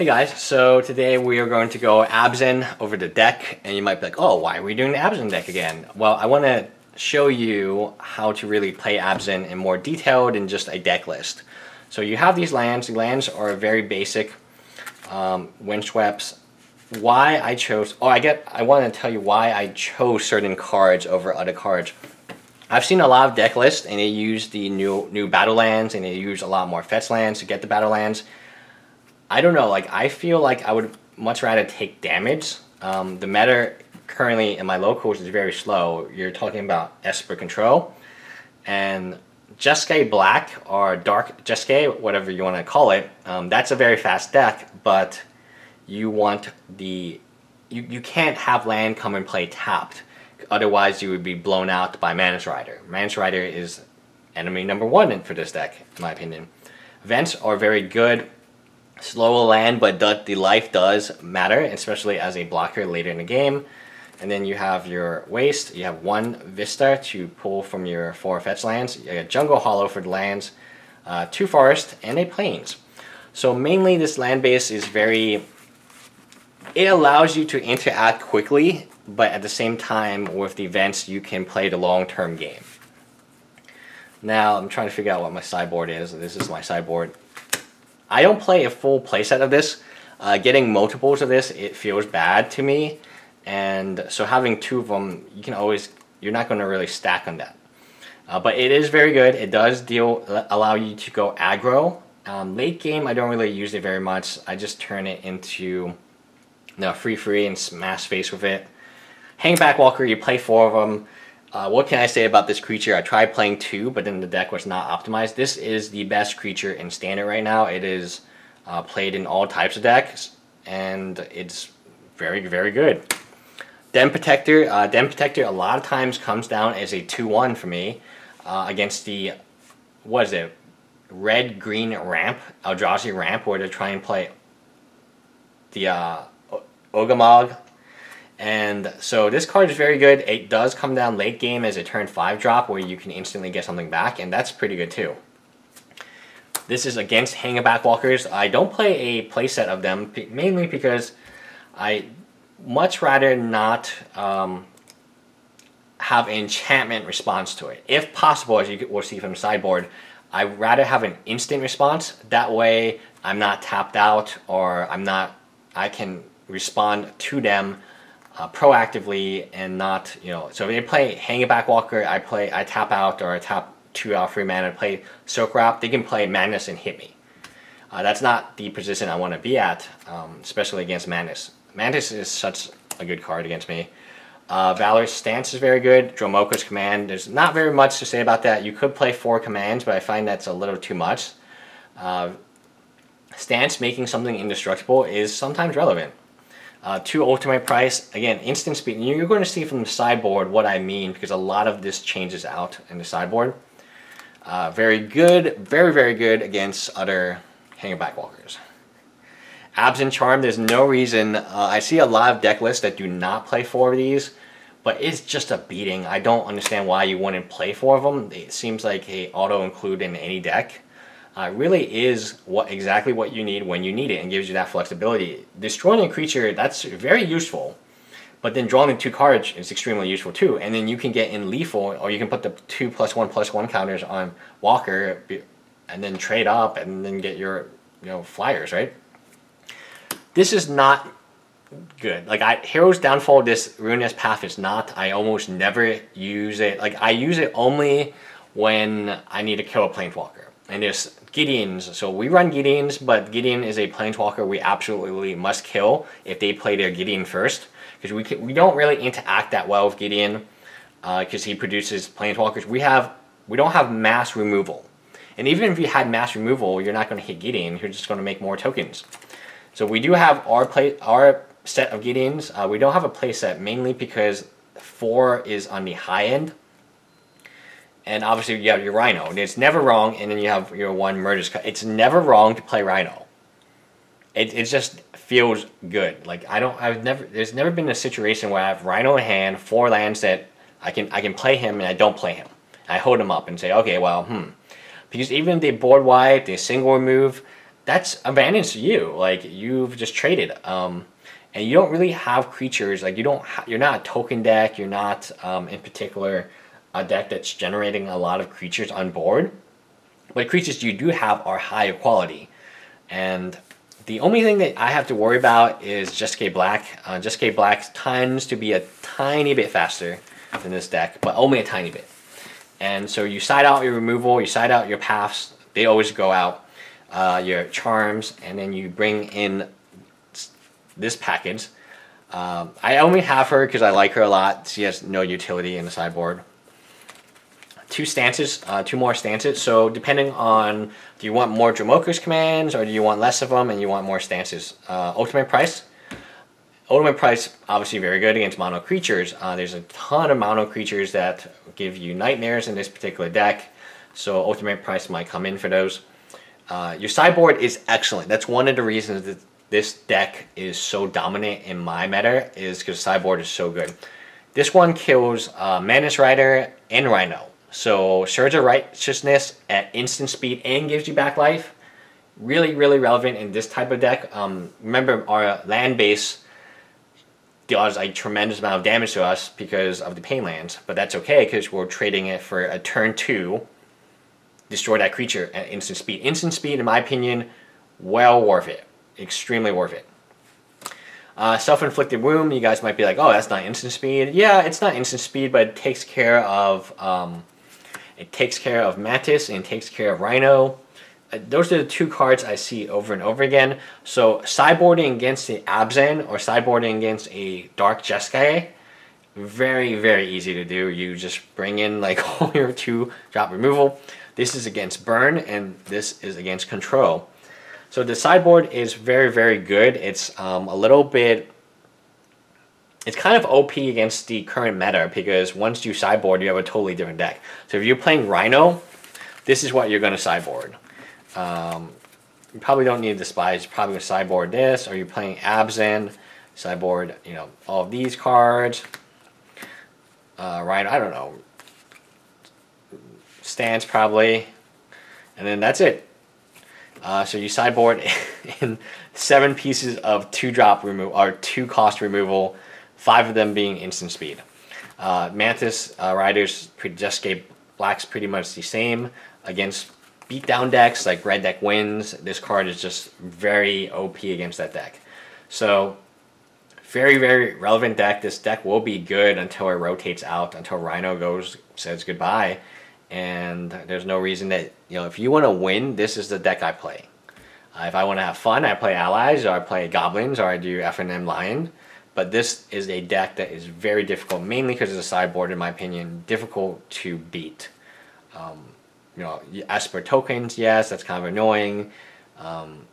Hey guys, so today we are going to go Abzan over the deck, and you might be like, oh, why are we doing the Abzan deck again? Well, I want to show you how to really play Abzan in more detail than just a deck list. So you have these lands, the lands are very basic, um, windsweeps. Why I chose, oh, I get, I want to tell you why I chose certain cards over other cards. I've seen a lot of deck lists, and they use the new new battle lands, and they use a lot more fetch lands to get the battle lands. I don't know, like, I feel like I would much rather take damage. Um, the meta currently in my locals is very slow. You're talking about Esper Control, and Jeskai Black, or Dark Jeskai, whatever you want to call it, um, that's a very fast deck, but you want the... You, you can't have land come and play tapped Otherwise, you would be blown out by Mantis Rider. Mantis Rider is enemy number one for this deck, in my opinion. Vents are very good. Slow land, but the life does matter, especially as a blocker later in the game. And then you have your waste. You have one Vista to pull from your four fetch lands. Got Jungle Hollow for the lands, uh, two Forest, and a Plains. So mainly this land base is very... It allows you to interact quickly but at the same time with the events you can play the long-term game. Now I'm trying to figure out what my sideboard is. This is my sideboard. I don't play a full playset of this. Uh, getting multiples of this, it feels bad to me. And so having two of them, you can always, you're not going to really stack on that. Uh, but it is very good. It does deal allow you to go aggro. Um, late game, I don't really use it very much. I just turn it into you know, free free and smash face with it. Hangback Walker, you play four of them. Uh, what can I say about this creature? I tried playing two, but then the deck was not optimized. This is the best creature in Standard right now. It is uh, played in all types of decks, and it's very, very good. Den Protector, uh, Den Protector a lot of times comes down as a 2-1 for me uh, against the, what is it, red-green ramp, Eldrazi ramp, where they try and play the uh, Ulamog and so this card is very good. It does come down late game as a turn 5 drop where you can instantly get something back, and that's pretty good too. This is against Hangback Walkers. I don't play a playset of them, mainly because I much rather not um, have an enchantment response to it. If possible, as you will see from the sideboard, I'd rather have an instant response. That way, I'm not tapped out or I'm not, I can respond to them uh, proactively and not, you know, so if they play Hang Back Walker, I play, I tap out or I tap two out free man mana, play Silkwrap, they can play Madness and hit me. Uh, that's not the position I want to be at, um, especially against Madness. Madness is such a good card against me. Uh, Valorous Stance is very good. Dromoka's Command, there's not very much to say about that. You could play four commands, but I find that's a little too much. Uh, stance making something indestructible is sometimes relevant. Uh, two ultimate price, again, instant speed. And you're going to see from the sideboard what I mean because a lot of this changes out in the sideboard. Uh, very good, very, very good against other hangback walkers. Abzan Charm, there's no reason. Uh, I see a lot of deck lists that do not play four of these, but it's just a beating. I don't understand why you wouldn't play four of them. It seems like a auto include in any deck uh, really is what exactly what you need when you need it and gives you that flexibility. Destroying a creature, that's very useful. But then drawing two cards is extremely useful too. And then you can get in lethal, or you can put the two plus one plus one counters on Walker, and then trade up, and then get your you know flyers, right? This is not good. Like I Hero's Downfall, this Ruinous Path is not. I almost never use it. Like I use it only when I need to kill a Planeswalker. And there's Gideons. So we run Gideons, but Gideon is a planeswalker we absolutely must kill if they play their Gideon first. Because we, we don't really interact that well with Gideon because uh, he produces planeswalkers. We have we don't have mass removal. And even if you had mass removal, you're not going to hit Gideon. You're just going to make more tokens. So we do have our play our set of Gideons. Uh, we don't have a play set mainly because four is on the high end and obviously you have your Rhino. And it's never wrong, and then you have your one Murderous It's never wrong to play Rhino. It, it just feels good. Like I don't, I've never, there's never been a situation where I have Rhino in hand, four lands that I can, I can play him and I don't play him. I hold him up and say, okay, well, hmm. Because even if they board wide, they single remove, that's advantage to you. Like you've just traded, um, and you don't really have creatures. Like you don't, you're not a token deck. You're not, um, in particular, a deck that's generating a lot of creatures on board. But creatures you do have are higher quality, and the only thing that I have to worry about is Jeskai Black. Uh, Jeskai Black tends to be a tiny bit faster than this deck, but only a tiny bit. And so you side out your removal, you side out your paths, they always go out, uh, your charms, and then you bring in this package. Um, I only have her because I like her a lot. She has no utility in the sideboard. Two stances, uh, two more stances. So depending on, do you want more Dromoka's commands or do you want less of them and you want more stances? Uh, ultimate price. Ultimate price, obviously very good against mono creatures. Uh, there's a ton of mono creatures that give you nightmares in this particular deck. So ultimate price might come in for those. Uh, your sideboard is excellent. That's one of the reasons that this deck is so dominant in my meta is because sideboard is so good. This one kills uh, Mantis Rider and Rhino. So Surge of Righteousness at instant speed and gives you back life. Really, really relevant in this type of deck. Um, remember, our land base does a tremendous amount of damage to us because of the pain lands. But that's okay because we're trading it for a turn two, destroy that creature at instant speed. Instant speed, in my opinion, well worth it extremely worth it. Uh, Self-inflicted wound, you guys might be like, oh, that's not instant speed. Yeah, it's not instant speed, but it takes care of um, it takes care of Mantis and takes care of Rhino. Uh, those are the two cards I see over and over again. So sideboarding against the Abzan or sideboarding against a Dark Jeskai, very, very easy to do. You just bring in like all your two drop removal. This is against burn and this is against control. So the sideboard is very, very good. It's um, a little bit, it's kind of OP against the current meta because once you sideboard, you have a totally different deck. So if you're playing Rhino, this is what you're going to sideboard. Um, you probably don't need the spies. You're probably going to sideboard this, or you're playing Abzan, sideboard, you know, all of these cards. Uh, Rhino, I don't know. Stance probably. And then that's it. Uh, so you sideboard in seven pieces of two drop removal or two cost removal, five of them being instant speed. Uh, Mantis uh, Riders Jeskai Black's pretty much the same against beatdown decks like red deck wins. This card is just very OP against that deck. So very very relevant deck. This deck will be good until it rotates out until Rhino goes says goodbye and there's no reason that you know if you want to win this is the deck I play uh, if I want to have fun I play allies or I play goblins or I do FNM lion but this is a deck that is very difficult mainly because it's a sideboard in my opinion difficult to beat. Um, you know Esper tokens yes that's kind of annoying. Um,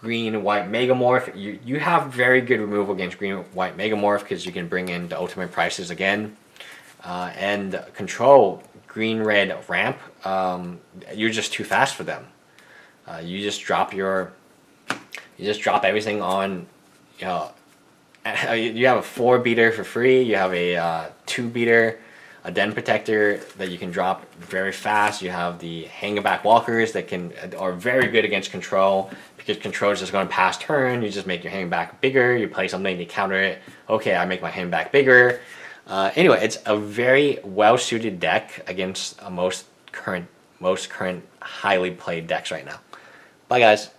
green white megamorph you, you have very good removal against green white megamorph because you can bring in the ultimate prices again. Uh, and control green red ramp, um, you're just too fast for them. Uh, you just drop your, you just drop everything on, you know, you have a four beater for free. You have a uh, two beater, a den protector that you can drop very fast. You have the hang back walkers that can are very good against control because control is just going to pass turn. You just make your hang back bigger. You play something to counter it. Okay, I make my hang back bigger. Uh, anyway, it's a very well-suited deck against most current, most current highly played decks right now. Bye, guys.